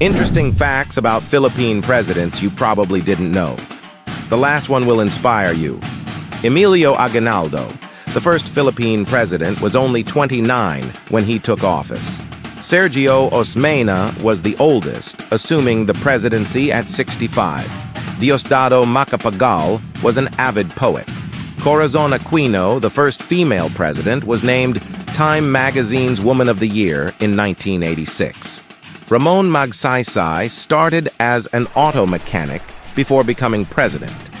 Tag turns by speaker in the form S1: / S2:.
S1: Interesting facts about Philippine presidents you probably didn't know. The last one will inspire you. Emilio Aguinaldo, the first Philippine president, was only 29 when he took office. Sergio Osmeña was the oldest, assuming the presidency at 65. Diosdado Macapagal was an avid poet. Corazon Aquino, the first female president, was named Time magazine's Woman of the Year in 1986. Ramon Magsaysay started as an auto mechanic before becoming president.